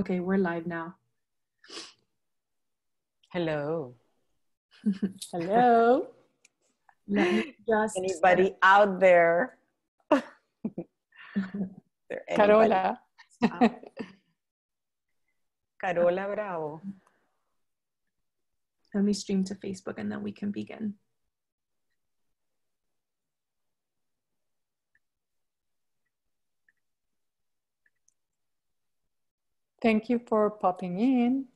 Okay, we're live now. Hello. Hello. Just Anybody out there? there Carola. out? Ah. Carola Bravo. let me stream to Facebook and then we can begin. Thank you for popping in.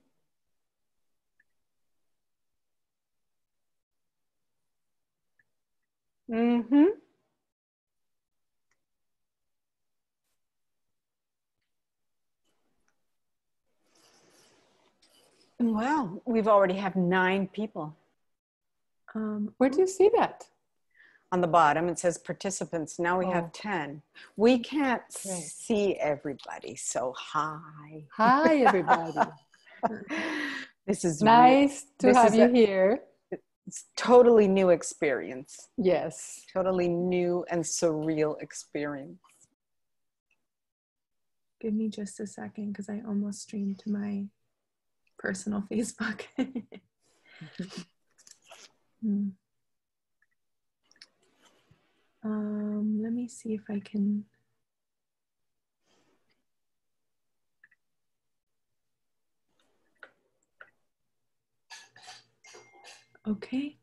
Mm-hmm. Well, we've already have nine people. Um, Where do you see that? On the bottom, it says participants. Now we Oh. have 10. We can't Great. see everybody, so hi. Hi, everybody. this is nice to This have you a- here. It's totally new experience. Yes. Totally new and surreal experience. give me just a second because I almost streamed to my personal Facebook. Hmm. Um, let me see if I can. Okay,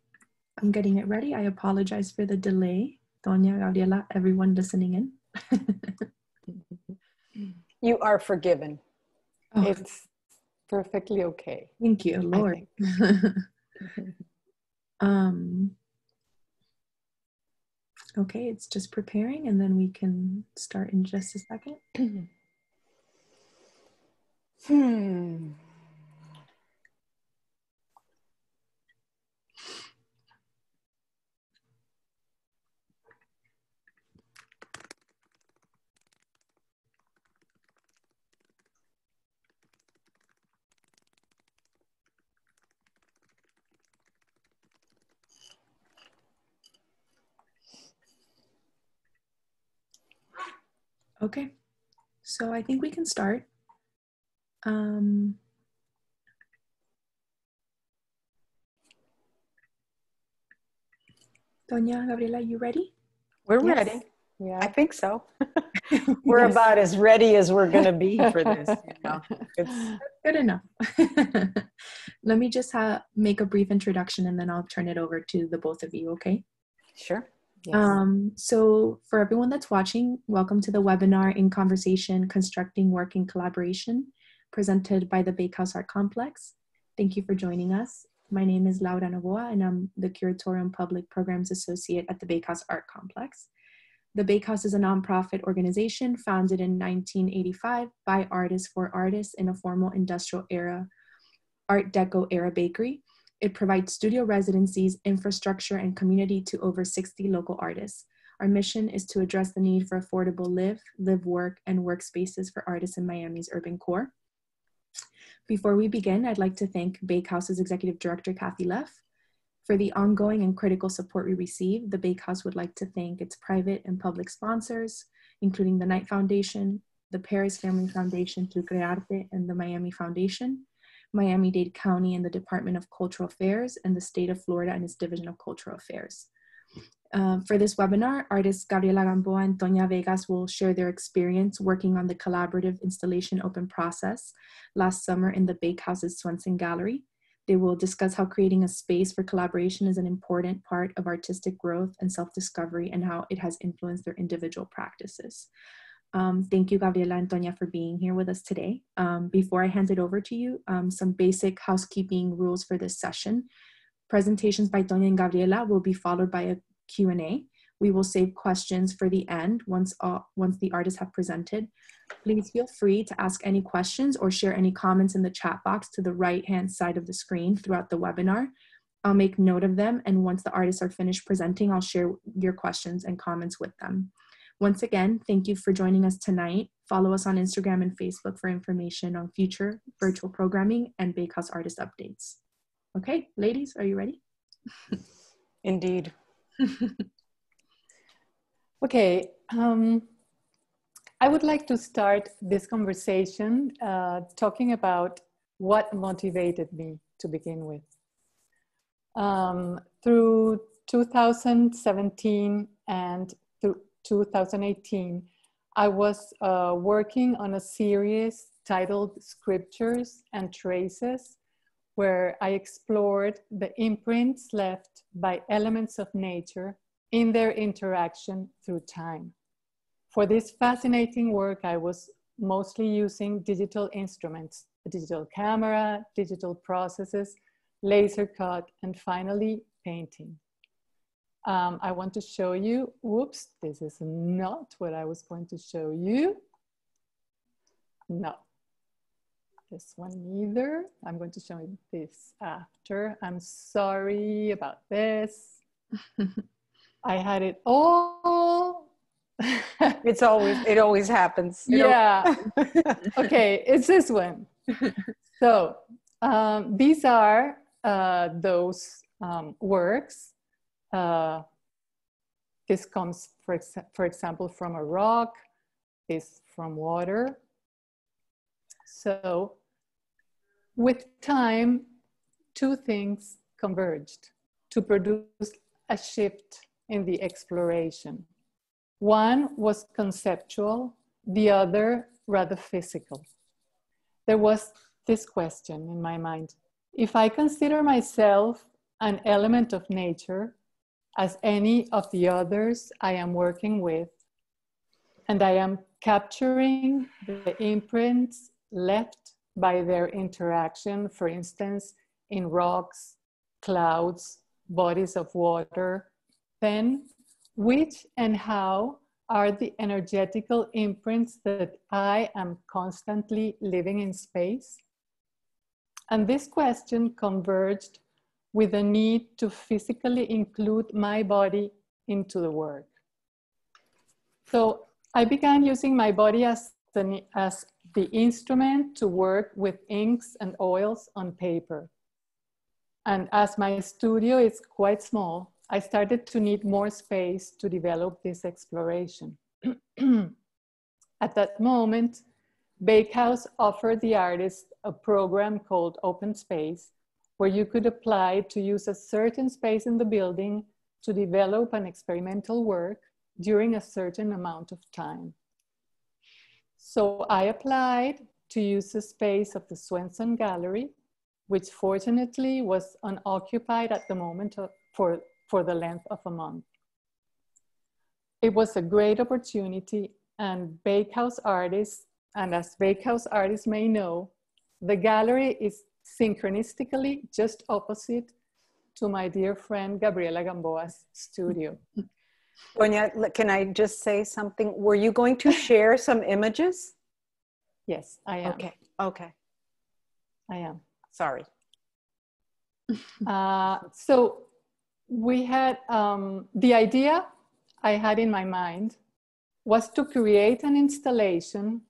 I'm getting it ready. I apologize for the delay. Tonya Gabriela, everyone listening in. You are forgiven. Oh, It's perfectly okay. thank you, Lord. um, okay, it's just preparing, and then we can start in just a second. Hmm. Okay, so I think we can start. Um, Tonya Gabriela, you ready? We're Yes. ready. Yeah, I think so. we're Yes. about as ready as we're going to be for this. You know? It's, Good enough. Let me just ha- make a brief introduction and then I'll turn it over to the both of you, okay? sure. Yes. Um, so, for everyone that's watching, welcome to the webinar in conversation constructing work in collaboration presented by the Bakehouse Art Complex. Thank you for joining us. My name is Laura Novoa and I'm the Curatorium Public Programs Associate at the Bakehouse Art Complex. The Bakehouse is a nonprofit organization founded in 1985 by artists for artists in a formal industrial era, Art Deco era bakery. It provides studio residencies, infrastructure, and community to over 60 local artists. Our mission is to address the need for affordable live, live work, and workspaces for artists in Miami's urban core. Before we begin, I'd like to thank Bakehouse's Executive Director, Cathy Leff. For the ongoing and critical support we receive, the Bakehouse would like to thank its private and public sponsors, including the Knight Foundation, the Paris Family Foundation to Crearte, and the Miami Foundation. Miami-Dade County and the Department of Cultural Affairs and the State of Florida and its Division of Cultural Affairs. Um, for this webinar, artists Gabriela Gamboa and Tonya Vegas will share their experience working on the collaborative installation open process last summer in the Bakehouse's Swenson Gallery. They will discuss how creating a space for collaboration is an important part of artistic growth and self-discovery and how it has influenced their individual practices. Um, thank you, Gabriela and Tonya, for being here with us today. Um, before I hand it over to you, um, some basic housekeeping rules for this session. Presentations by Tonya and Gabriela will be followed by a Q&A. We will save questions for the end once, once the artists have presented. Please feel free to ask any questions or share any comments in the chat box to the right-hand side of the screen throughout the webinar. I'll make note of them, and once the artists are finished presenting, I'll share your questions and comments with them. Once again, thank you for joining us tonight. Follow us on Instagram and Facebook for information on future virtual programming and Bakehouse artist updates. Okay, ladies, are you ready? Indeed. Okay. Um, I would like to start this conversation uh, talking about what motivated me to begin with. Um, through 2017 and through 2018, I was uh, working on a series titled Scriptures and Traces, where I explored the imprints left by elements of nature in their interaction through time. For this fascinating work, I was mostly using digital instruments, a digital camera, digital processes, laser cut, and finally painting. Um, I want to show you, whoops, this is not what I was going to show you. No, this one neither. I'm going to show you this after. I'm sorry about this. I had it all. it's always, it always happens. It yeah. okay, it's this one. So um, these are uh, those um, works. Uh, this comes, for, ex for example, from a rock, this from water. So with time, two things converged to produce a shift in the exploration. One was conceptual, the other rather physical. There was this question in my mind if I consider myself an element of nature, as any of the others I am working with, and I am capturing the imprints left by their interaction, for instance, in rocks, clouds, bodies of water, then which and how are the energetical imprints that I am constantly living in space? And this question converged with the need to physically include my body into the work. So I began using my body as the, as the instrument to work with inks and oils on paper. And as my studio is quite small, I started to need more space to develop this exploration. At that moment, Bakehouse offered the artist a program called Open Space, where you could apply to use a certain space in the building to develop an experimental work during a certain amount of time. So I applied to use the space of the Swenson Gallery, which fortunately was unoccupied at the moment for, for the length of a month. It was a great opportunity and Bakehouse artists, and as Bakehouse artists may know, the gallery is synchronistically just opposite to my dear friend Gabriela Gamboa's studio. Tonya, can I just say something? Were you going to share some images? Yes, I am. Okay, okay. I am. Sorry. Uh, so we had um, the idea I had in my mind was to create an installation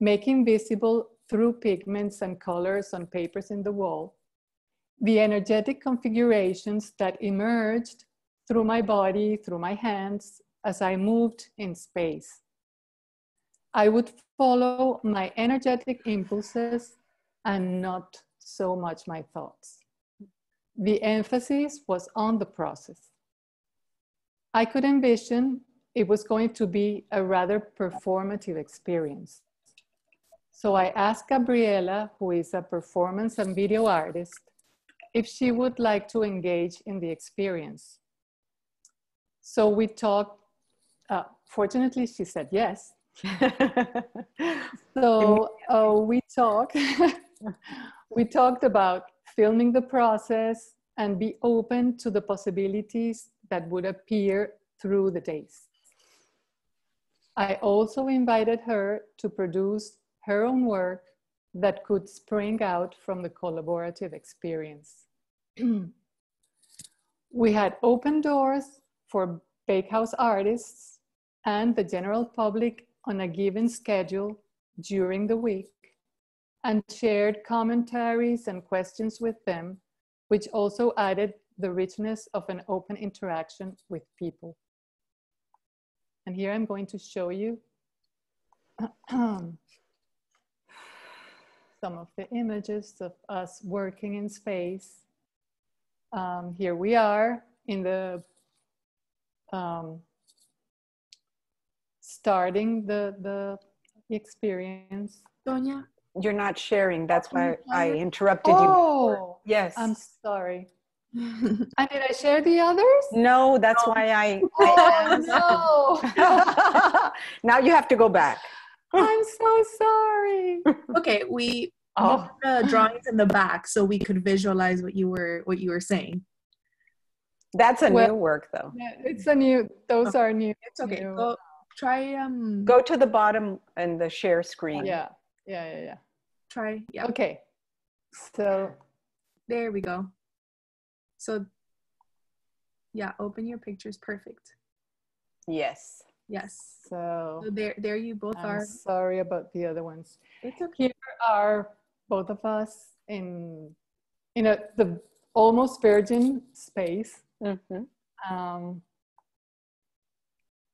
making visible through pigments and colors on papers in the wall the energetic configurations that emerged through my body, through my hands, as I moved in space. I would follow my energetic impulses and not so much my thoughts. The emphasis was on the process. I could envision it was going to be a rather performative experience. So I asked Gabriela, who is a performance and video artist, if she would like to engage in the experience. So we talked, uh, fortunately, she said yes. so uh, we talked, we talked about filming the process and be open to the possibilities that would appear through the days. I also invited her to produce her own work that could spring out from the collaborative experience. we had open doors for bakehouse artists and the general public on a given schedule during the week and shared commentaries and questions with them, which also added the richness of an open interaction with people. And here I'm going to show you some of the images of us working in space. Um, here we are in the um, starting the, the experience. Tonya, You're not sharing. That's why I interrupted you. Oh, Yes. I'm sorry. And did I share the others? no, that's why I. Oh, no. now you have to go back. I'm so sorry. okay, we Oh, put the drawings in the back so we could visualize what you were what you were saying. that's a Well- new work, though. Yeah, It's a new, those are new. It's okay. new. Go try um Go to the bottom and the share screen. Yeah, yeah, yeah, yeah. try yeah. Okay. So, There we go. So yeah, open your pictures. Perfect. Yes. Yes. so So there there you both I'm are. sorry about the other ones. It's okay. Here are both of us in in a the almost virgin space. Mhm. Um,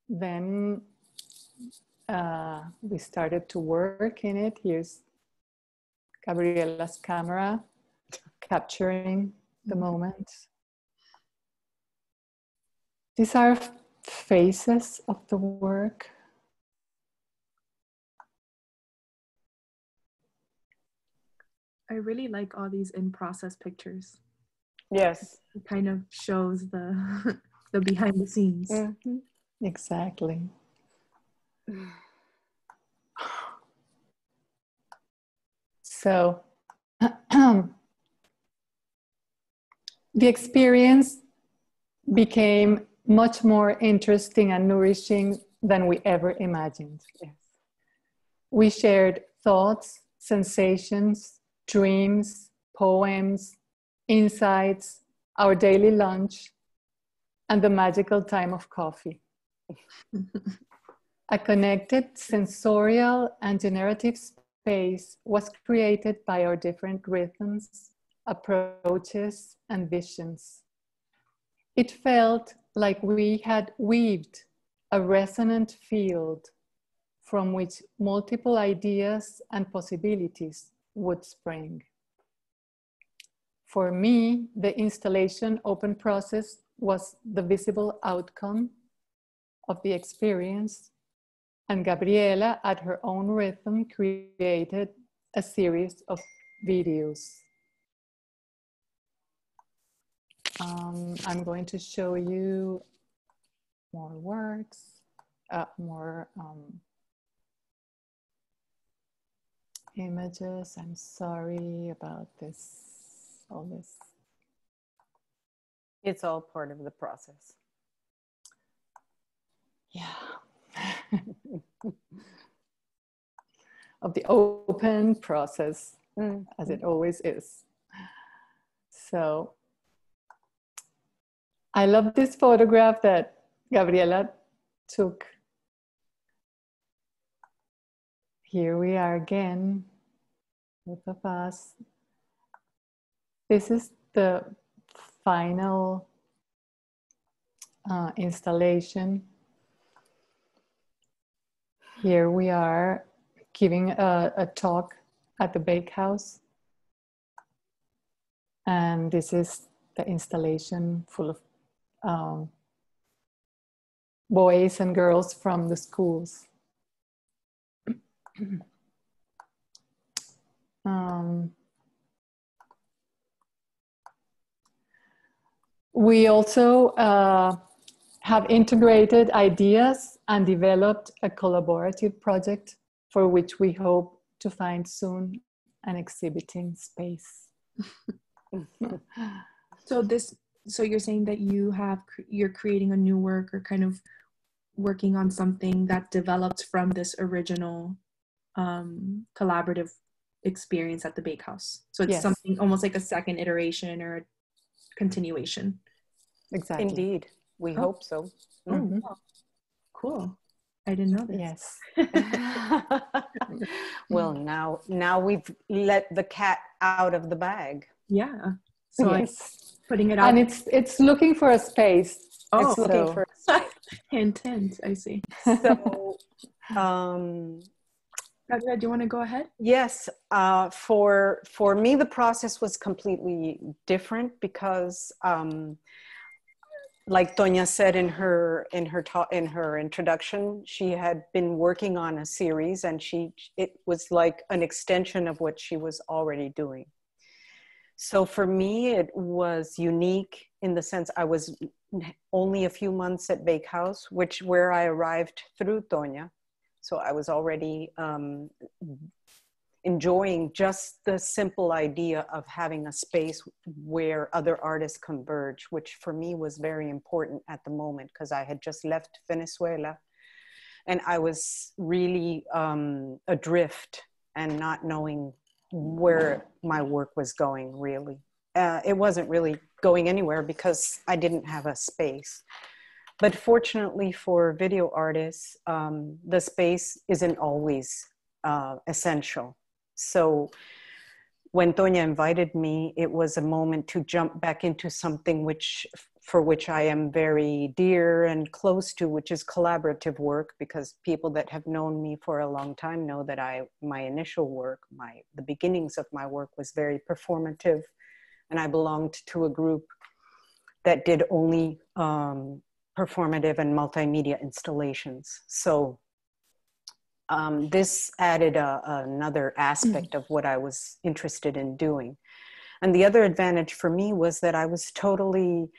then uh, we started to work in it. Here's Gabriela's camera capturing the moment. These are phases of the work. I really like all these in process pictures. Yes. It kind of shows the the behind the scenes. Mhm. Exactly. So, the experience became much more interesting and nourishing than we ever imagined. Yes. We shared thoughts, sensations, dreams, poems, insights, our daily lunch, and the magical time of coffee. A connected sensorial and generative space was created by our different rhythms, approaches, and visions. It felt like we had weaved a resonant field from which multiple ideas and possibilities would spring. For me, the installation open process was the visible outcome of the experience, and Gabriela, at her own rhythm, created a series of videos. Um, I'm going to show you more works, uh, more um, images. I'm sorry about this, all this. It's all part of the process. Yeah. of the open process, Mm. as it always is. So I love this photograph that Gabriela took. Here we are again, both of us. This is the final uh, installation. Here we are giving a, a talk at the bakehouse. And this is the installation full of um, boys and girls from the schools. um, we also uh, have integrated ideas and developed a collaborative project for which we hope to find soon an exhibiting space. So this so you're saying that you have you're creating a new work or kind of working on something that developed from this original um, collaborative experience at the bakehouse. So it's Yes. something almost like a second iteration or a continuation. exactly. Indeed. We Oh. hope so. Mhm. Oh, cool. I didn't know this. Yes. well, now now we've let the cat out of the bag. Yeah. So I'm yes. Putting it out. And it's it's looking for a space. oh, it's looking so- for hint, hint. I see. so um Gabriela, do you want to go ahead? Yes, uh, for for me the process was completely different because, um, like Tonya said in her in her talk in her introduction, she had been working on a series, and she it was like an extension of what she was already doing. So for me, it was unique in the sense I was only a few months at Bakehouse, which where I arrived through Tonya. So I was already um, enjoying just the simple idea of having a space where other artists converge, which for me was very important at the moment because I had just left Venezuela and I was really um, adrift and not knowing where my work was going really. Uh, it wasn't really going anywhere because I didn't have a space. But fortunately for video artists, um, the space isn't always uh, essential. So when Tonya invited me, it was a moment to jump back into something which, for which I am very dear and close to, which is collaborative work. Because people that have known me for a long time know that I, my initial work, my the beginnings of my work was very performative, and I belonged to a group that did only um, performative and multimedia installations. So um, this added a, another aspect of what I was interested in doing. And the other advantage for me was that I was totally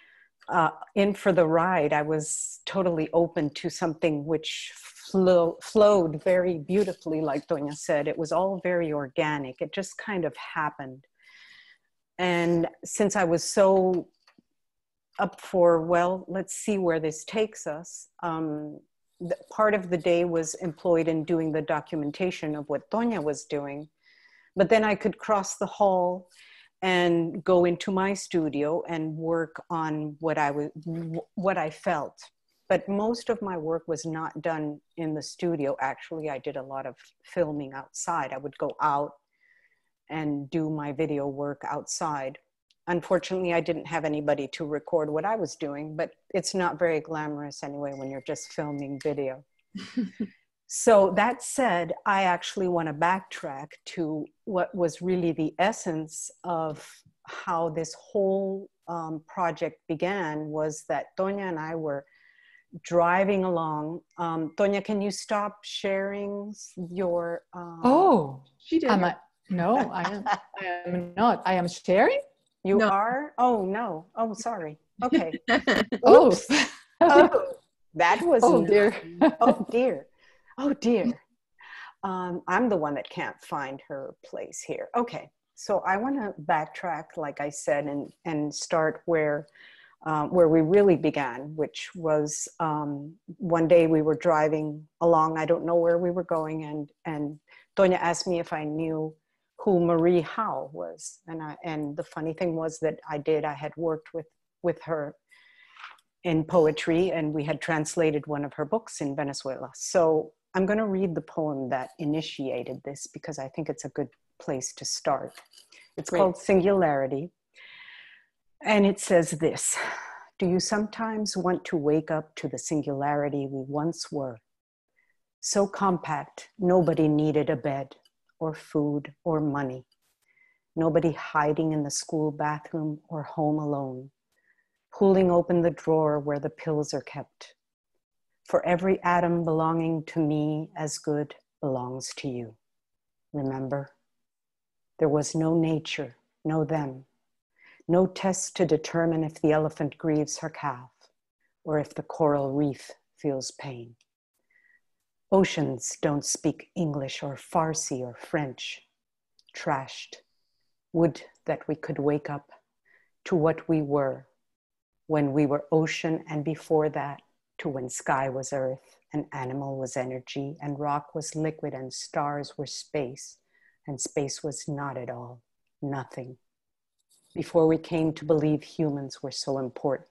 uh, in for the ride. I was totally open to something which flow, flowed very beautifully, like Tonya said. It was all very organic, it just kind of happened. And since I was so up for, well, let's see where this takes us. Um, the, part of the day was employed in doing the documentation of what Tonya was doing. But then I could cross the hall and go into my studio and work on what I was, what I felt. But most of my work was not done in the studio. Actually, I did a lot of filming outside. I would go out and do my video work outside unfortunately i didn't have anybody to record what i was doing but it's not very glamorous anyway when you're just filming video so that said i actually want to backtrack to what was really the essence of how this whole um, project began was that tonya and i were driving along um, tonya can you stop sharing your um... oh she did I, no i am i am not i am sharing you no. are? Oh no. Oh, sorry. Okay. oh. oh, that was. Oh dear. oh dear. Oh dear. Um, I'm the one that can't find her place here. Okay. So I want to backtrack, like I said, and and start where. Um, where we really began, which was um, one day we were driving along. I don't know where we were going, and and Tonya asked me if I knew who Marie Howe was. And, I, and the funny thing was that I did, I had worked with, with her in poetry and we had translated one of her books in Venezuela. So I'm going to read the poem that initiated this because I think it's a good place to start. It's Great. called Singularity. And it says this Do you sometimes want to wake up to the singularity we once were? So compact, nobody needed a bed or food or money. Nobody hiding in the school bathroom or home alone, pulling open the drawer where the pills are kept. For every atom belonging to me as good belongs to you. Remember? There was no nature, no them, no test to determine if the elephant grieves her calf or if the coral reef feels pain. Oceans don't speak English or Farsi or French. Trashed. Would that we could wake up to what we were when we were ocean and before that to when sky was earth and animal was energy and rock was liquid and stars were space and space was not at all, nothing. Before we came to believe humans were so important,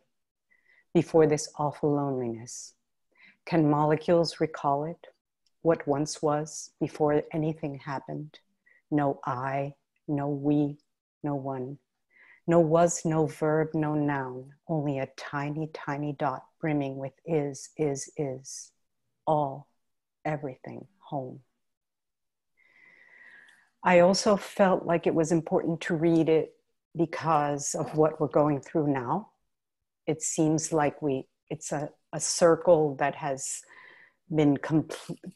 before this awful loneliness, can molecules recall it? What once was before anything happened? No I, no we, no one. No was, no verb, no noun, only a tiny, tiny dot brimming with is, is, is. All, everything, home. I also felt like it was important to read it because of what we're going through now. It seems like we it's a, a circle that has been com-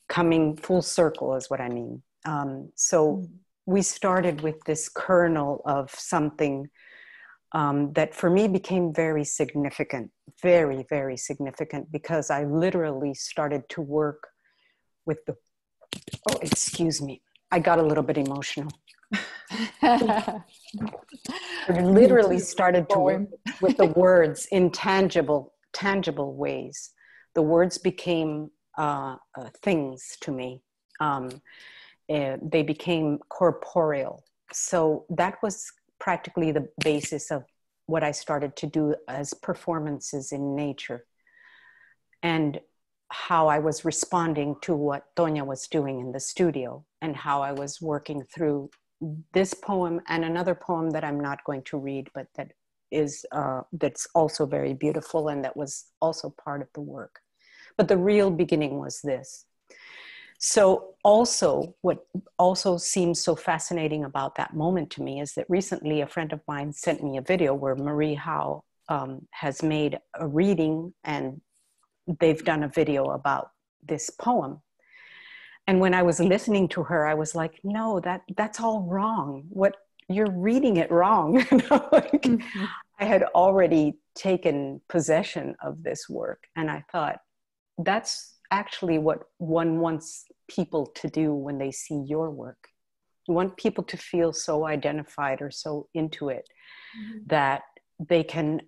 coming full circle is what I mean. Um, so mm. we started with this kernel of something um, that for me became very significant, very, very significant because I literally started to work with the, oh, excuse me, I got a little bit emotional. literally started to work with the words in tangible, tangible ways. The words became uh, uh, things to me. Um, uh, they became corporeal. So that was practically the basis of what I started to do as performances in nature and how I was responding to what Tonya was doing in the studio and how I was working through this poem and another poem that I'm not going to read, but that is uh, that's also very beautiful and that was also part of the work. But the real beginning was this. So also what also seems so fascinating about that moment to me is that recently a friend of mine sent me a video where Marie Howe um, has made a reading and they've done a video about this poem. And when I was listening to her, I was like, no, that that's all wrong. What you're reading it wrong. like, mm-hmm. I had already taken possession of this work and I thought, that's actually what one wants people to do when they see your work. You want people to feel so identified or so into it mm-hmm. that they can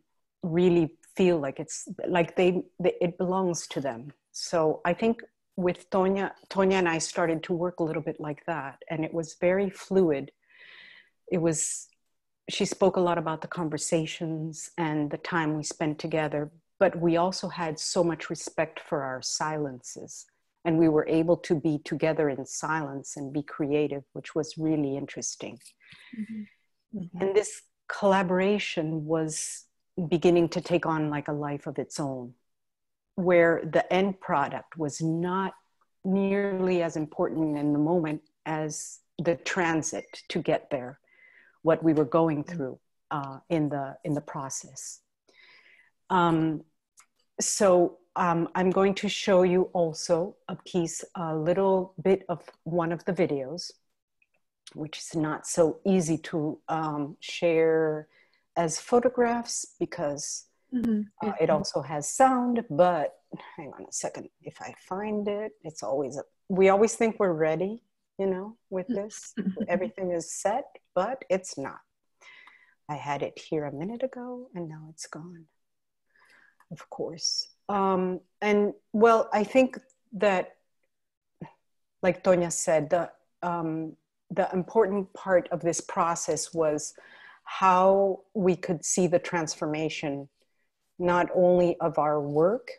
really feel like it's like they, they, it belongs to them. So I think with Tonya, Tonya and I started to work a little bit like that, and it was very fluid. It was she spoke a lot about the conversations and the time we spent together, but we also had so much respect for our silences and we were able to be together in silence and be creative which was really interesting mm-hmm. Mm-hmm. and this collaboration was beginning to take on like a life of its own where the end product was not nearly as important in the moment as the transit to get there what we were going mm-hmm. through uh, in the in the process um, so um, I'm going to show you also a piece, a little bit of one of the videos, which is not so easy to um, share as photographs because mm-hmm. uh, it also has sound. But hang on a second, if I find it, it's always, a, we always think we're ready, you know, with this. Everything is set, but it's not. I had it here a minute ago and now it's gone of course. Um, and well, I think that, like Tonya said, the, um, the important part of this process was how we could see the transformation, not only of our work.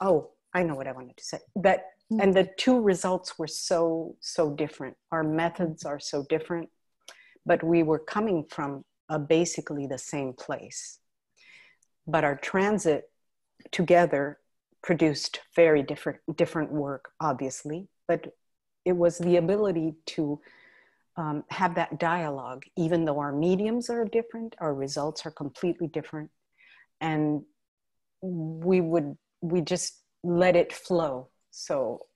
Oh, I know what I wanted to say. That mm. and the two results were so so different. Our methods are so different, but we were coming from a basically the same place. But our transit together produced very different different work obviously but it was the ability to um, have that dialogue even though our mediums are different our results are completely different and we would we just let it flow. So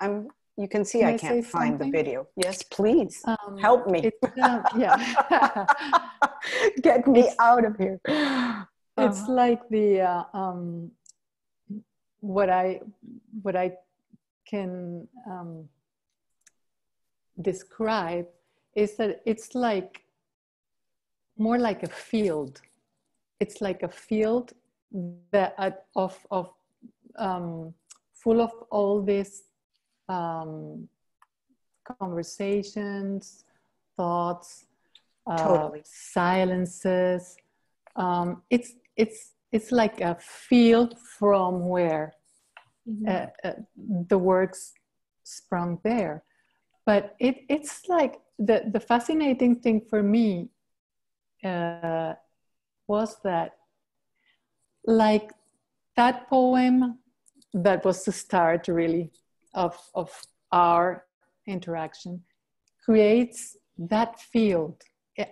i'm you can see can i, I can't find something? the video. Yes please. Um, help me. uh, yeah. Get me it's, out of here it's uh-huh. like the uh, um, what I what I can um, describe is that it's like more like a field. It's like a field that uh, of of um, full of all these um, conversations, thoughts, uh, totally. silences. Um, it's it's it's like a field from where mm-hmm. uh, uh, the works sprung there. But it, it's like the, the fascinating thing for me uh, was that like that poem that was the start really of, of our interaction creates that field.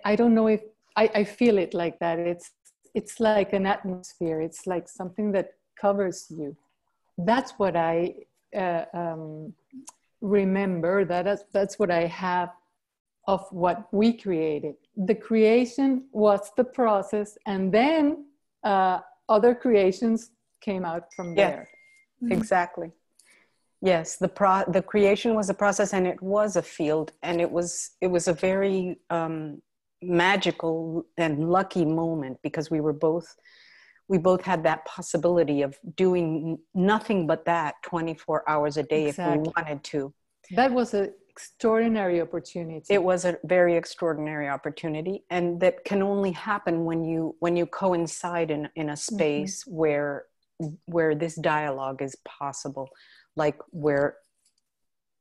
I don't know if I, I feel it like that. It's it's like an atmosphere. It's like something that covers you. That's what i uh, um, remember. That that's what i have of what we created. The creation was the process and then uh, other creations came out from yeah, there. Exactly. Yes the pro the creation was a process and it was a field and it was it was a very um, magical and lucky moment because we were both we both had that possibility of doing nothing but that 24 hours a day exactly. if we wanted to that was an extraordinary opportunity it was a very extraordinary opportunity and that can only happen when you when you coincide in in a mm-hmm. space mm-hmm. where where this dialogue is possible like where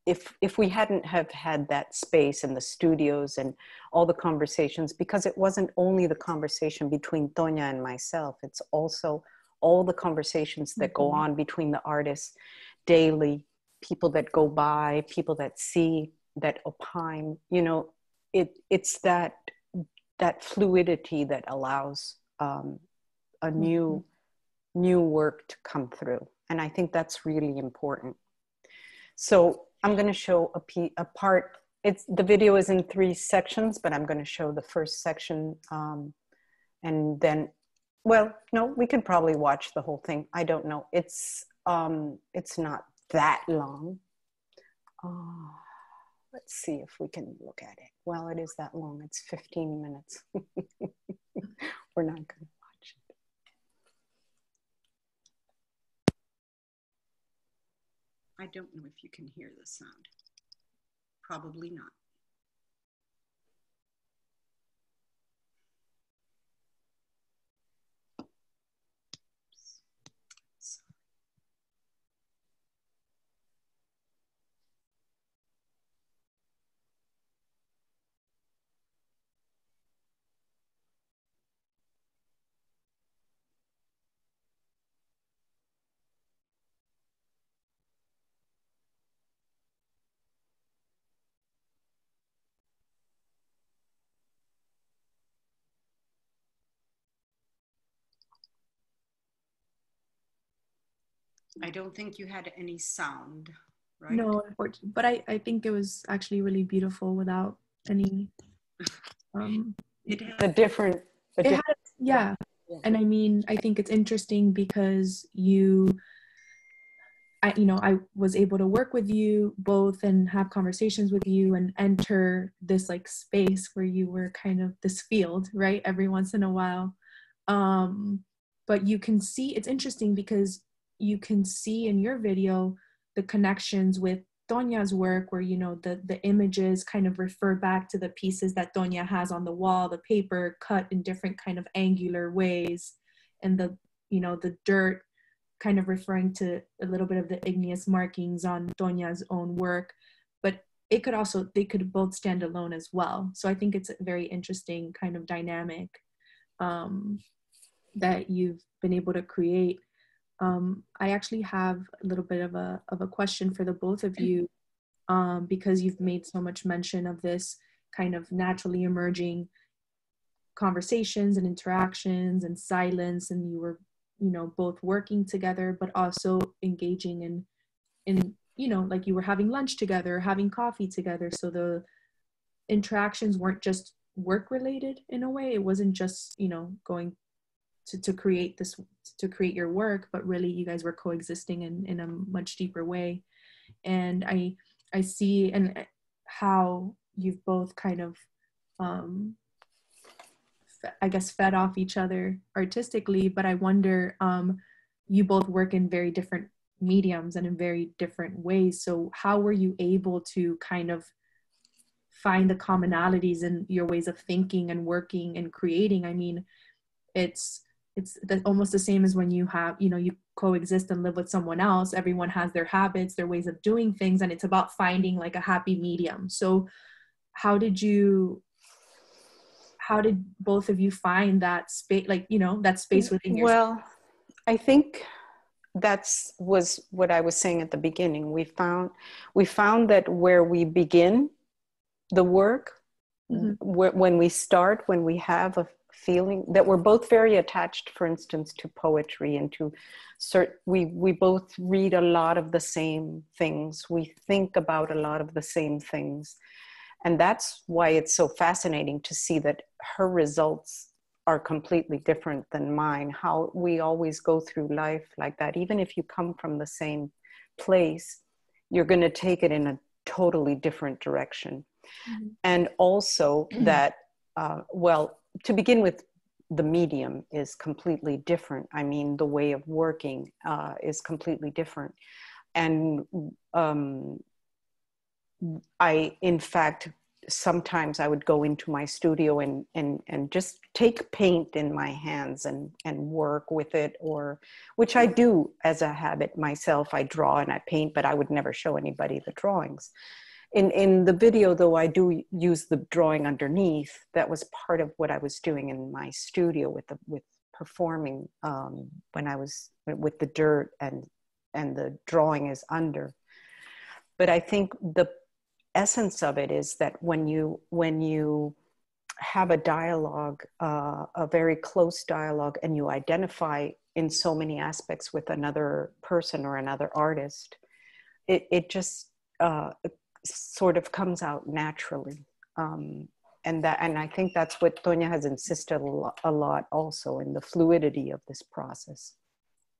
if if we hadn't have had that space and the studios and all the conversations because it wasn't only the conversation between Tonya and myself it's also all the conversations that mm-hmm. go on between the artists daily people that go by people that see that opine you know it it's that that fluidity that allows um, a new mm-hmm. new work to come through and i think that's really important so I'm going to show a, p- a part. It's the video is in three sections, but I'm going to show the first section, um, and then, well, no, we could probably watch the whole thing. I don't know. It's um, it's not that long. Oh, let's see if we can look at it. Well, it is that long. It's 15 minutes. We're not going to. I don't know if you can hear the sound. Probably not. I don't think you had any sound, right? No, but I, I think it was actually really beautiful without any. Um, it had a different. A it different had, yeah. And I mean, I think it's interesting because you, I, you know, I was able to work with you both and have conversations with you and enter this like space where you were kind of this field, right? Every once in a while. Um, but you can see it's interesting because you can see in your video the connections with Tonya's work where you know the the images kind of refer back to the pieces that Tonya has on the wall the paper cut in different kind of angular ways and the you know the dirt kind of referring to a little bit of the igneous markings on Tonya's own work. But it could also they could both stand alone as well. So I think it's a very interesting kind of dynamic um, that you've been able to create um, I actually have a little bit of a, of a question for the both of you um, because you've made so much mention of this kind of naturally emerging conversations and interactions and silence and you were you know both working together but also engaging in in you know like you were having lunch together having coffee together. So the interactions weren't just work related in a way. It wasn't just you know going to, to create this to create your work but really you guys were coexisting in in a much deeper way. And i i see and how you've both kind of um i guess fed off each other artistically but i wonder um you both work in very different mediums and in very different ways. So how were you able to kind of find the commonalities in your ways of thinking and working and creating? I mean it's it's the, almost the same as when you have you know you coexist and live with someone else. Everyone has their habits their ways of doing things and it's about finding like a happy medium. So how did you how did both of you find that space like you know that space within your well i think that's was what i was saying at the beginning. We found we found that where we begin the work mm-hmm. when we start when we have a feeling that we're both very attached for instance to poetry and to cert we we both read a lot of the same things. We think about a lot of the same things. And that's why it's so fascinating to see that her results are completely different than mine. How we always go through life like that. Even if you come from the same place you're going to take it in a totally different direction. Mm-hmm. and also that uh, well to begin with the medium is completely different. I mean the way of working uh, is completely different. And um, i in fact sometimes I would go into my studio and and and just take paint in my hands and and work with it or which I do as a habit myself. I draw and I paint but I would never show anybody the drawings in in the video though I do use the drawing underneath. That was part of what I was doing in my studio with the with performing um, when I was with the dirt and and the drawing is under. But I think the essence of it is that when you when you have a dialogue uh, a very close dialogue and you identify in so many aspects with another person or another artist it, it just uh, sort of comes out naturally um, and that and i think that's what tonya has insisted a lot, a lot also in the fluidity of this process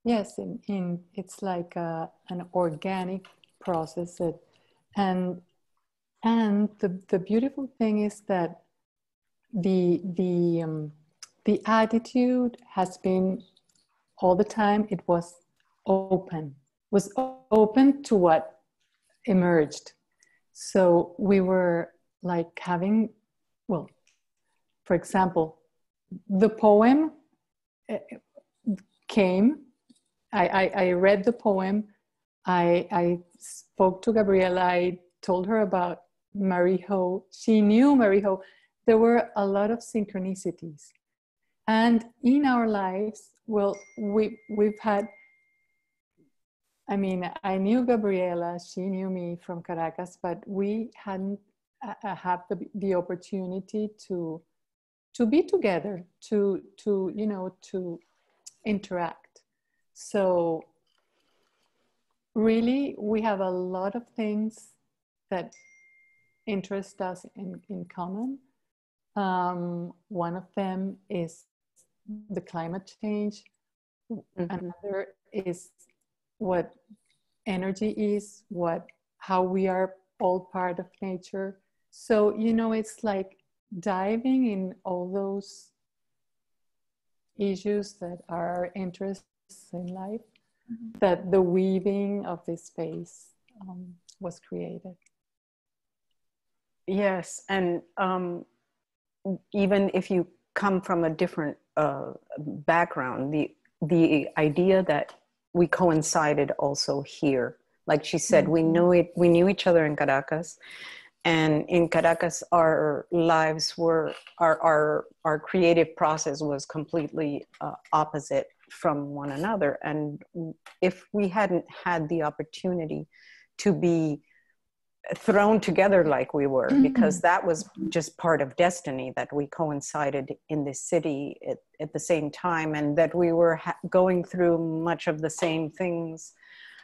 yes in, in it's like a, an organic process that, and and the, the beautiful thing is that the, the, um, the attitude has been all the time, it was open, was open to what emerged. So we were like having, well, for example, the poem eh, came, I, I, I read the poem, I, I spoke to Gabriela, I told her about Marijo, she knew Marijo. There were a lot of synchronicities. And in our lives, well, we, we've had, I mean, I knew Gabriela, she knew me from Caracas, but we hadn't uh, uh had the, the opportunity to, to be together, to, to, you know, to interact. So really, we have a lot of things that interest us in, in common. Um, one of them is the climate change. Mm-hmm. Another is what energy is, what how we are all part of nature. So you know, it's like diving in all those issues that are our interests in life. Mm-hmm. That the weaving of this space um, was created. Yes, and um, even if you come from a different uh, background, the the idea that we coincided also here, like she said, mm-hmm. we knew it. We knew each other in Caracas, and in Caracas, our lives were our our our creative process was completely uh, opposite from one another. And if we hadn't had the opportunity to be thrown together like we were mm-hmm. because that was just part of destiny that we coincided in this city at, at the same time and that we were ha- going through much of the same things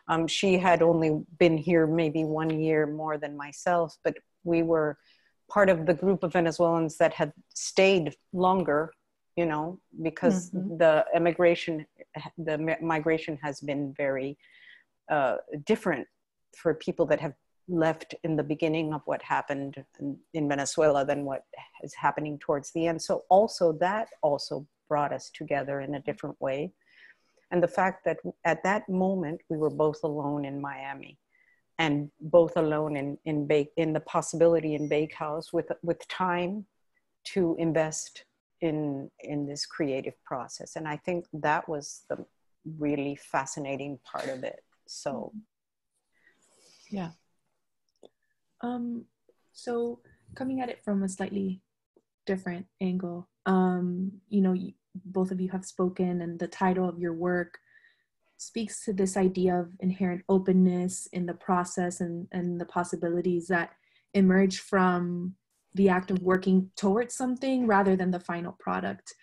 um, she had only been here maybe one year more than myself but we were part of the group of venezuelans that had stayed longer you know because mm-hmm. the immigration the migration has been very uh, different for people that have left in the beginning of what happened in, Venezuela than what is happening towards the end. So also that also brought us together in a different way. And the fact that at that moment we were both alone in Miami and both alone in, in, in the possibility in Bakehouse with, with time to invest in, in this creative process. And I think that was the really fascinating part of it. So, yeah. Um, so coming at it from a slightly different angle, um, you know, both of you have spoken, and the title of your work speaks to this idea of inherent openness in the process and, and the possibilities that emerge from the act of working towards something rather than the final product.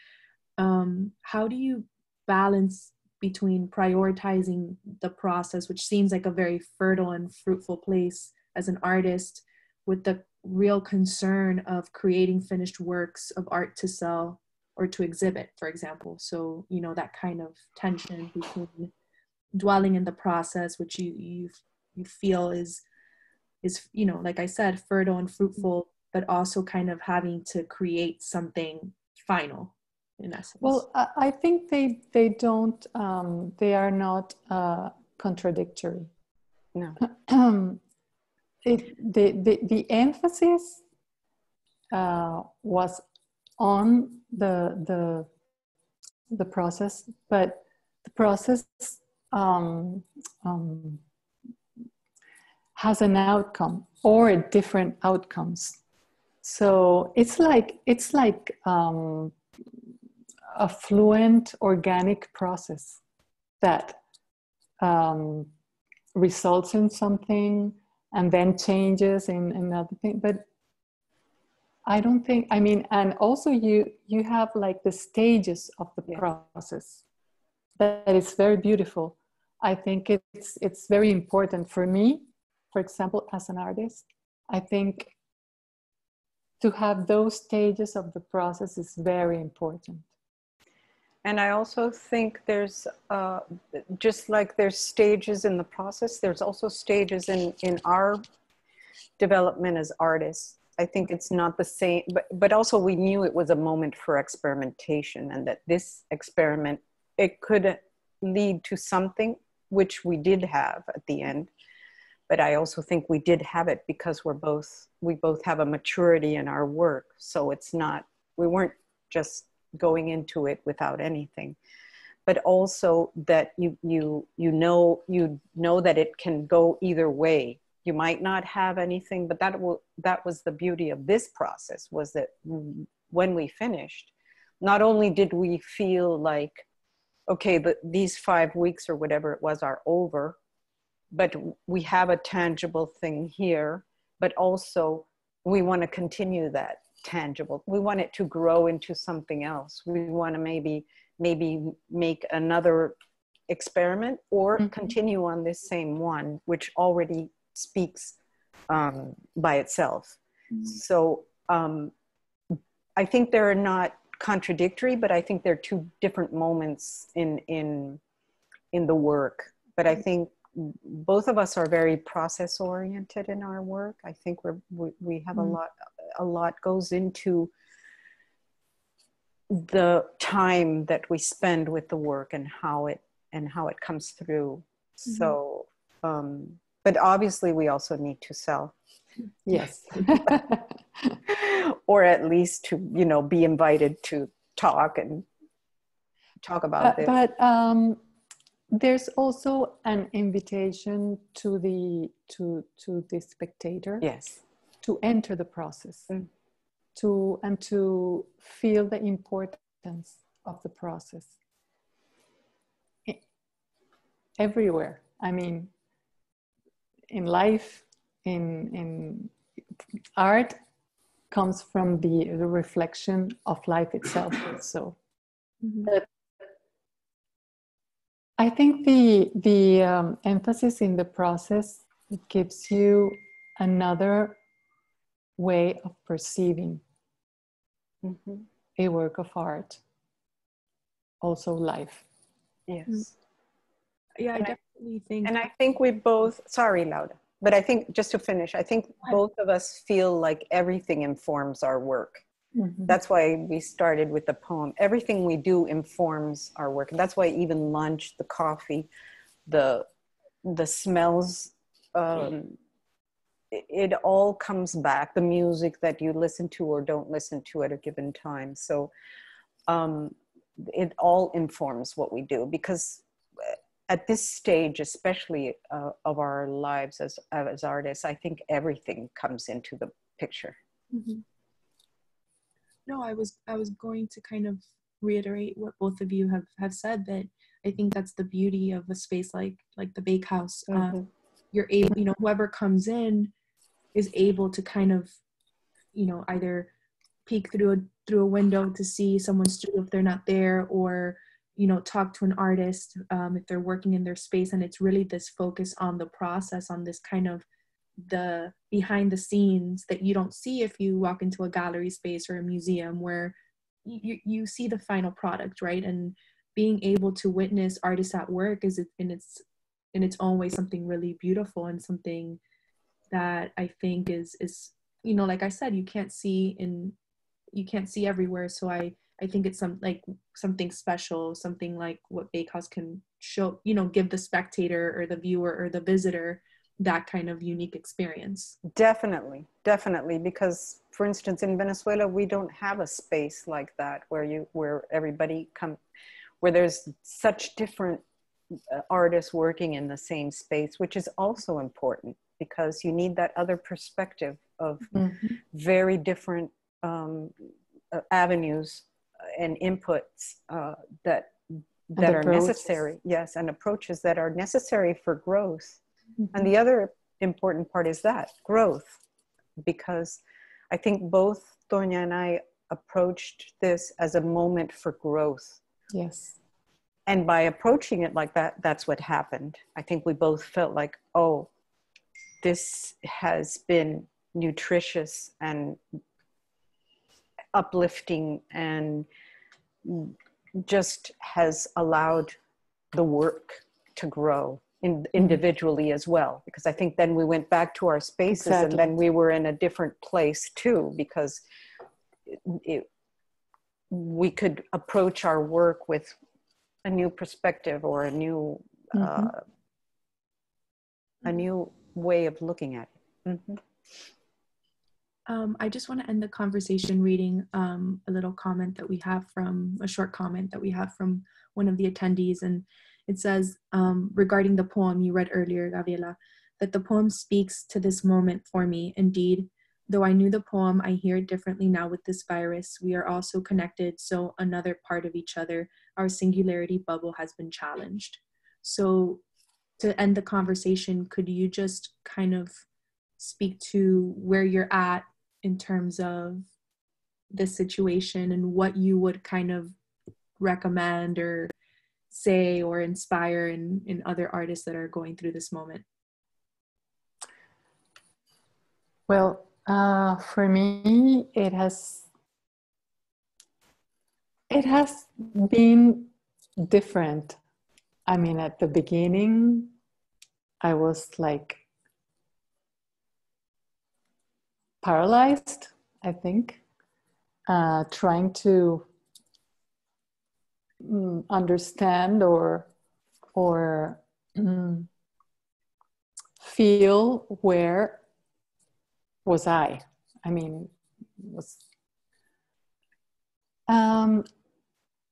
Um, how do you balance between prioritizing the process which seems like a very fertile and fruitful place as an artist with the real concern of creating finished works of art to sell or to exhibit for example. So you know that kind of tension between dwelling in the process which you you you feel is is you know like i said fertile and fruitful but also kind of having to create something final in essence. Well i think they they don't um, they are not uh, contradictory. No it, the, the the emphasis uh, was on the the the process but the process um, um, has an outcome or different outcomes. So it's like it's like um, a fluent organic process that um, results in something and then changes in another thing. But I don't think I mean, and also you you have like the stages of the yeah. process that is very beautiful. I think it's it's very important for me for example, as an artist, I think to have those stages of the process is very important. And I also think there's uh, just like there's stages in the process, there's also stages in, in our development as artists. I think it's not the same, but, but also we knew it was a moment for experimentation and that this experiment, it could lead to something which we did have at the end but I also think we did have it because we're both we both have a maturity in our work. So it's not we weren't just going into it without anything, but also that you you you know you know that it can go either way. You might not have anything, but that will that was the beauty of this process was that when we finished, not only did we feel like okay, but these five weeks or whatever it was are over but we have a tangible thing here, but also we want to continue that tangible. We want it to grow into something else. We want to maybe maybe make another experiment or mm-hmm. continue on this same one, which already speaks um, by itself. Mm-hmm. So um, I think they're not contradictory, but I think they're two different moments in in in the work. But I mm-hmm. think both of us are very process oriented in our work. I think we're, we, we have mm. a lot, a lot goes into the time that we spend with the work and how it, and how it comes through. Mm-hmm. So, um, but obviously we also need to sell. Yes. or at least to, you know, be invited to talk and talk about uh, this. But um, there's also an invitation to the to to the spectator yes to enter the process mm. to and to feel the importance of the process everywhere i mean in life in in art comes from the, the reflection of life itself so mm-hmm. I think the the um, emphasis in the process gives you another way of perceiving mm-hmm. a work of art, also life. Yes. Mm. Yeah, I definitely think. And I think we both. Sorry, Laura, but I think just to finish, I think both of us feel like everything informs our work. Mm-hmm. That's why we started with the poem. Everything we do informs our work. And that's why even lunch, the coffee, the the smells, um, it, it all comes back. The music that you listen to or don't listen to at a given time. So um, it all informs what we do because at this stage, especially uh, of our lives as as artists, I think everything comes into the picture. Mm-hmm no i was i was going to kind of reiterate what both of you have have said that i think that's the beauty of a space like like the bakehouse mm-hmm. you're able you know whoever comes in is able to kind of you know either peek through a through a window to see someone's studio if they're not there or you know talk to an artist um, if they're working in their space and it's really this focus on the process on this kind of the behind the scenes that you don't see if you walk into a gallery space or a museum where you, you see the final product right? And being able to witness artists at work is in its in its own way something really beautiful and something that i think is is you know like i said you can't see in you can't see everywhere. So i i think it's some like something special something like what bakehouse can show you know give the spectator or the viewer or the visitor that kind of unique experience definitely definitely because for instance in venezuela we don't have a space like that where you where everybody come where there's such different uh, artists working in the same space which is also important because you need that other perspective of mm-hmm. very different um, uh, avenues and inputs uh, that that are necessary yes and approaches that are necessary for growth mm-hmm. and the other important part is that growth because i think both tonya and i approached this as a moment for growth. Yes. And by approaching it like that that's what happened. I think we both felt like oh this has been nutritious and uplifting and just has allowed the work to grow in, mm-hmm. individually as well because i think then we went back to our spaces exactly. and then we were in a different place too because it, it, we could approach our work with a new perspective or a new mm-hmm. uh, a new way of looking at it mm-hmm. Um, I just want to end the conversation reading um, a little comment that we have from a short comment that we have from one of the attendees. And it says, um, regarding the poem you read earlier, Gabriela, that the poem speaks to this moment for me. Indeed, though I knew the poem, I hear it differently now with this virus. We are also connected, so another part of each other, our singularity bubble has been challenged. So, to end the conversation, could you just kind of speak to where you're at in terms of the situation and what you would kind of recommend or say or inspire in, in other artists that are going through this moment? Well, uh, for me, it has it has been different. I mean, at the beginning, I was like paralyzed, I think, uh, trying to mm, understand or or mm, feel where was I. I mean, was um,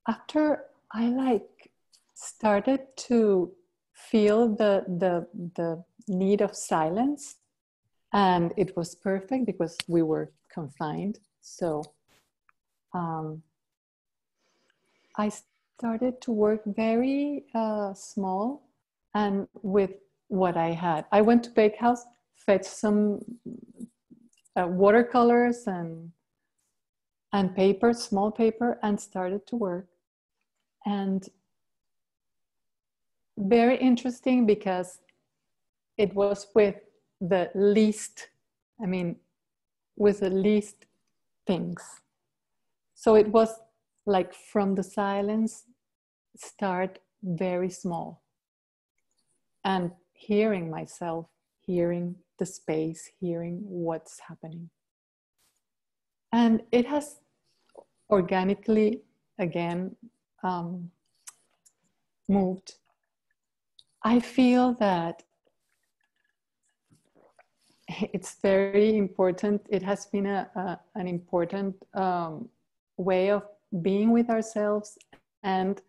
after I like started to feel the the the need of silence and it was perfect because we were confined so um, i started to work very uh, small and with what i had i went to bakehouse fetched some uh, watercolors and and paper small paper and started to work and very interesting because it was with the least, I mean, with the least things. So it was like from the silence, start very small. And hearing myself, hearing the space, hearing what's happening. And it has organically, again, um, moved. I feel that it's very important. It has been a, a an important um, way of being with ourselves and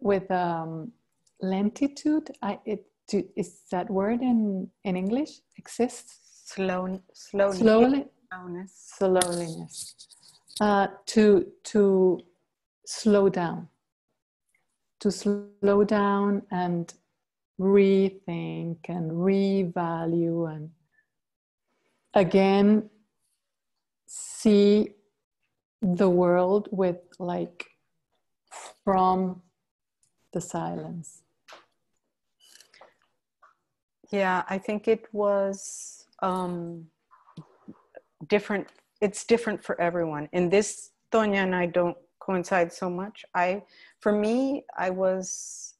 with um, lentitude. I, it, is that word in, in English exists? Slow, slowly. Slowly. Slowness. Slowliness. Uh, to, to slow down. To slow down and rethink and revalue and again see the world with like from the silence. Yeah i think it was um, different it's different for everyone. In this tonya and i don't coincide so much. I for me i was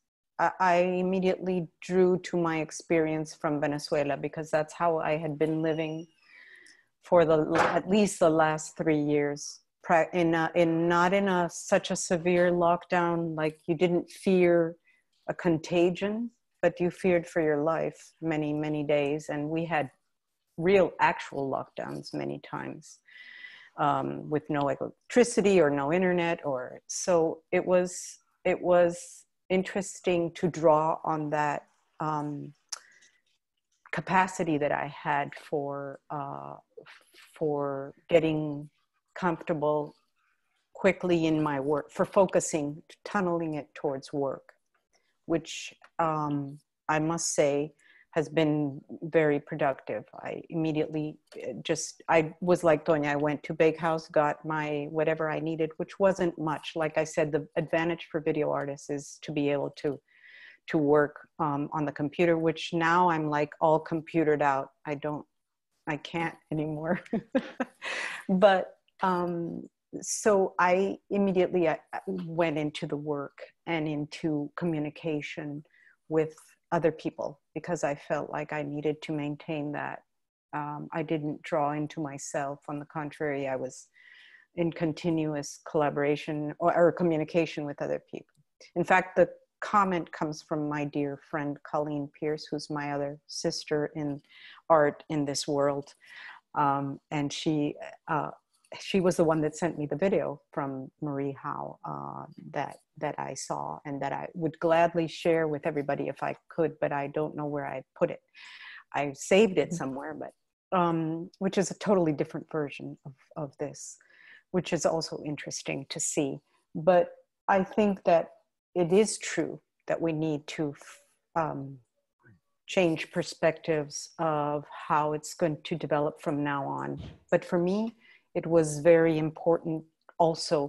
I immediately drew to my experience from Venezuela because that's how I had been living for the at least the last three years. In a, in not in a such a severe lockdown, like you didn't fear a contagion, but you feared for your life many many days, and we had real actual lockdowns many times um, with no electricity or no internet, or so it was it was interesting to draw on that um, capacity that I had for uh, for getting comfortable quickly in my work, for focusing, tunneling it towards work, which um, I must say has been very productive. I immediately uh, just, I was like Tonya, I went to Bakehouse, got my whatever I needed, which wasn't much. Like I said, the advantage for video artists is to be able to to work um, on the computer, which now I'm like all computered out. I don't, I can't anymore. but um, so I immediately uh, went into the work and into communication with other people because I felt like I needed to maintain that. Um, I didn't draw into myself. On the contrary, I was in continuous collaboration or, or communication with other people. In fact, the comment comes from my dear friend Colleen Pierce, who's my other sister in art in this world. Um, and she uh, she was the one that sent me the video from Marie Howe uh, that that I saw and that I would gladly share with everybody if I could, but I don't know where I put it. I saved it mm-hmm. somewhere, but um, which is a totally different version of, of this, which is also interesting to see. But I think that it is true that we need to um, change perspectives of how it's going to develop from now on. But for me, it was very important also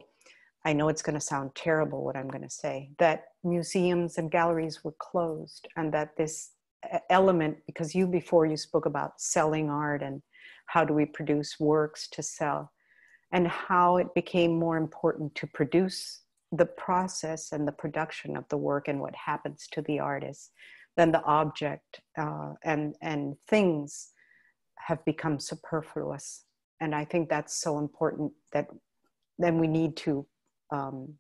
i know it's going to sound terrible what i'm going to say that museums and galleries were closed and that this element because you before you spoke about selling art and how do we produce works to sell and how it became more important to produce the process and the production of the work and what happens to the artist than the object uh, and and things have become superfluous and I think that's so important that then we need to um,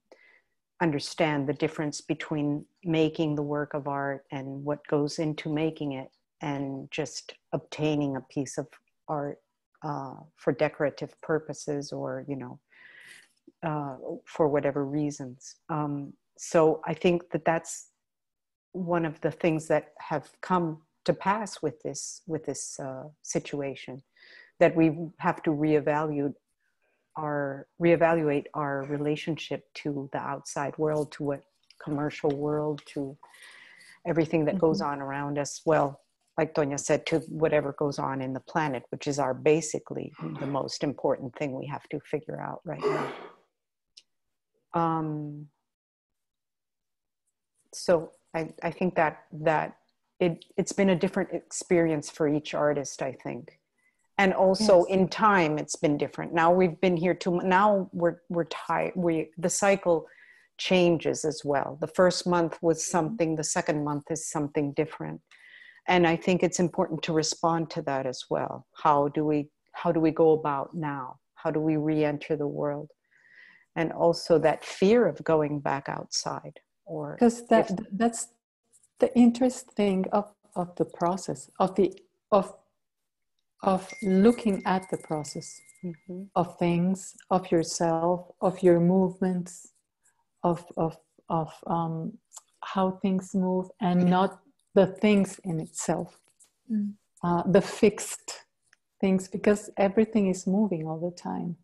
understand the difference between making the work of art and what goes into making it and just obtaining a piece of art uh, for decorative purposes or you know uh, for whatever reasons. Um, so i think that that's one of the things that have come to pass with this with this uh, situation that we have to reevaluate our reevaluate our relationship to the outside world, to what commercial world, to everything that mm-hmm. goes on around us. Well, like Tonya said, to whatever goes on in the planet, which is our basically the most important thing we have to figure out right now. Um, so I, I think that that it, it's been a different experience for each artist, I think and also yes. in time it's been different. Now we've been here too now we're we're tired we the cycle changes as well. The first month was mm-hmm. something the second month is something different. And i think it's important to respond to that as well. How do we how do we go about now? How do we re-enter the world? And also that fear of going back outside or because that if, that's the interesting of of the process of the of of looking at the process mm-hmm. of things, of yourself, of your movements, of, of, of um, how things move, and not the things in itself, mm. uh, the fixed things, because everything is moving all the time.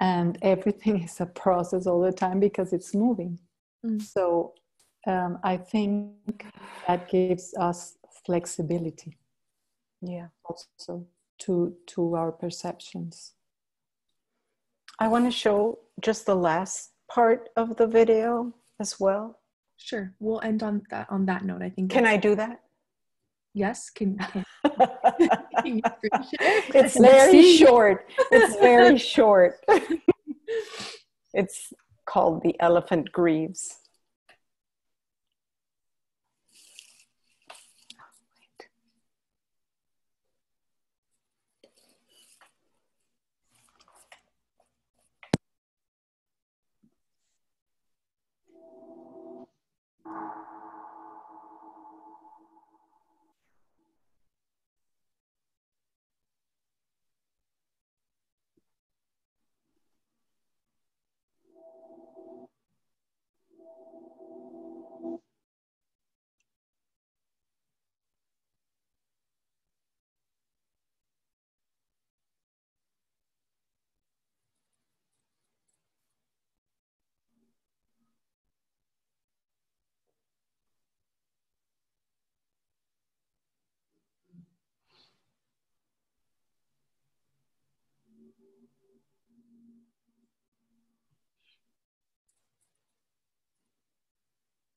And everything is a process all the time because it's moving. Mm. So um, I think that gives us flexibility yeah also to to our perceptions I want to show just the last part of the video as well. Sure. We'll end on that on that note. I think. Can I do that? Yes. Can. can, it's very short. It's very short. it's called The Elephant Grieves.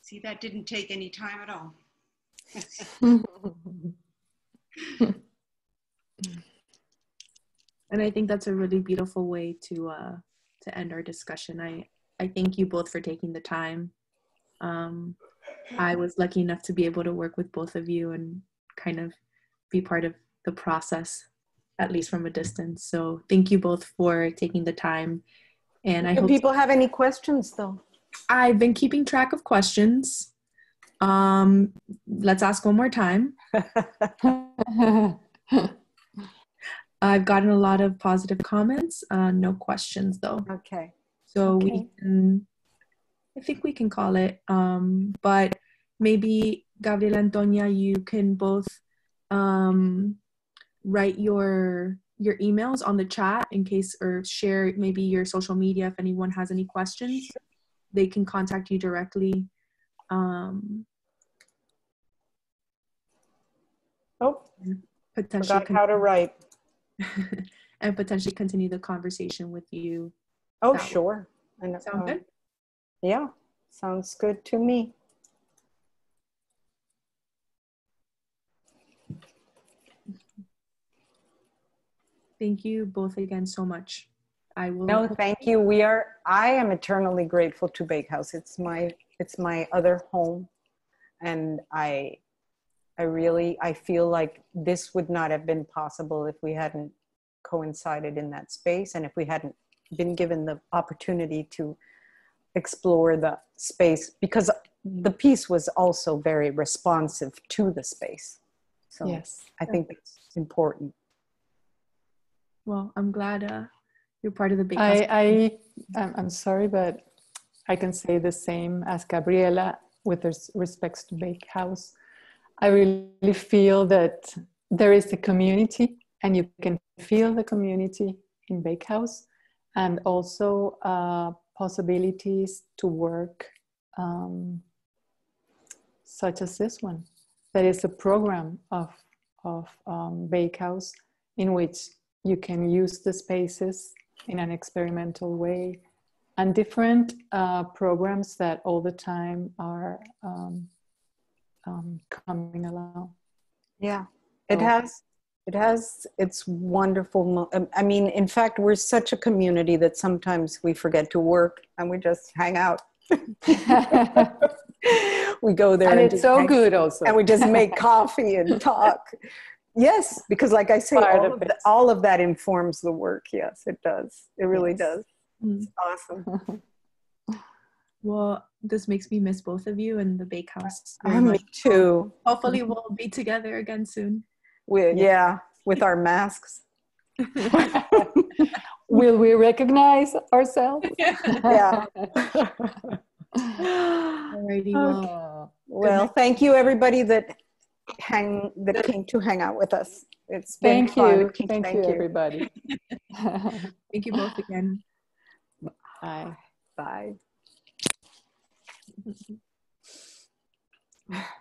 See, that didn't take any time at all. and I think that's a really beautiful way to uh, to end our discussion. I I thank you both for taking the time. Um, I was lucky enough to be able to work with both of you and kind of be part of the process, at least from a distance. So thank you both for taking the time. And I Do hope people have any questions though? I've been keeping track of questions. Um, let's ask one more time. I've gotten a lot of positive comments. Uh, no questions though. Okay. So Okay. we can, I think we can call it. Um, but maybe Gabriela and Tonya, you can both um, write your your emails on the chat in case, or share maybe your social media if anyone has any questions. They can contact you directly. Um, Oh, potentially forgot how to write. and potentially continue the conversation with you. Oh, sure. And, Sound um, good? Yeah, sounds good to me. Thank you both again so much. I will. No, thank you. We are. I am eternally grateful to Bakehouse. It's my. It's my other home, and I. I really. I feel like this would not have been possible if we hadn't coincided in that space, and if we hadn't been given the opportunity to explore the space, because the mm-hmm. piece was also very responsive to the space. So yes. I think it's important. Well, I'm glad uh, you're part of the big. I, I, I'm, I'm sorry, but I can say the same as Gabriela with res- respects to Bakehouse. I really feel that there is a community and you can feel the community in Bakehouse and also uh, possibilities to work um, such as this one. That is a program of, of um, Bakehouse in which you can use the spaces in an experimental way and different uh, programs that all the time are um, um, coming along. Yeah, it So- has. It has its wonderful. um, I mean, in fact, we're such a community that sometimes we forget to work and we just hang out. we go there and it's so good also. and we just make coffee and talk. Yes, because like I say, all of of, the, all of that informs the work. Yes, it does. It really Yes. does. Mm. Awesome. Well, this makes me miss both of you and the bakehouse. very Oh, me much. too. Hopefully, we'll be together again soon. We, yeah, with our masks. Will we recognize ourselves? Yeah. Alrighty, well, Oh. Well, thank you everybody that hang that came to hang out with us. It's been Thank fun. you. Thank, you, everybody. thank you both again. Bye. Bye.